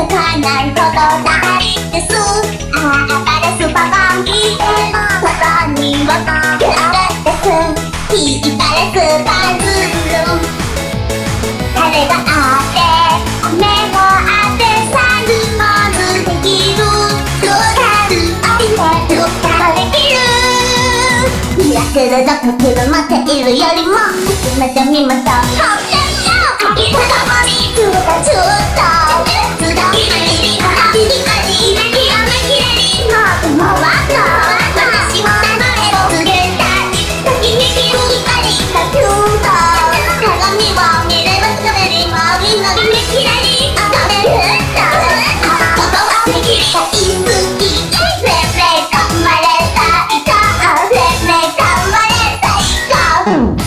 ゃかないことだですああからスパコン聞いてもことにもなるです聞いたらスパズル誰があって雨もあってサルもずできるどうかるありがとうができるミラクルドクプル待っているよりも進めてみましょうほんとにかきたまにつがつ end.